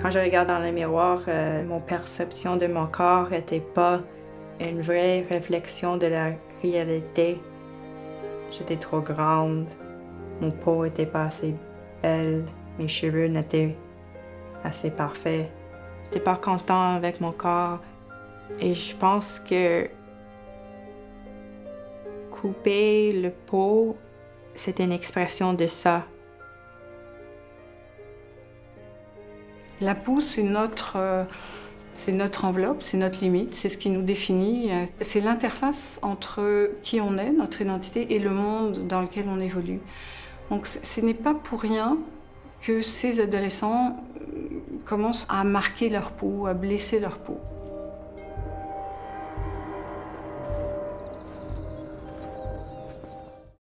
Quand je regarde dans le miroir, euh, mon perception de mon corps n'était pas une vraie réflexion de la réalité. J'étais trop grande, mon peau était pas assez belle, mes cheveux n'étaient assez parfaits. J'étais pas content avec mon corps et je pense que couper le pot, c'est une expression de ça. La peau, c'est notre, euh, c'est notre enveloppe, c'est notre limite, c'est ce qui nous définit. C'est l'interface entre qui on est, notre identité, et le monde dans lequel on évolue. Donc ce n'est pas pour rien que ces adolescents euh, commencent à marquer leur peau, à blesser leur peau.